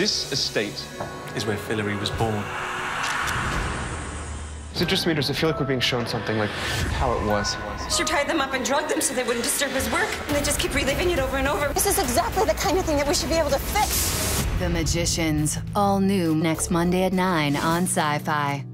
This estate is where Fillory was born. Is it just me, or does it feel like we're being shown something like how it was? She tied them up and drugged them so they wouldn't disturb his work. And they just keep reliving it over and over. This is exactly the kind of thing that we should be able to fix. The Magicians, all new next Monday at 9 on Sci Fi.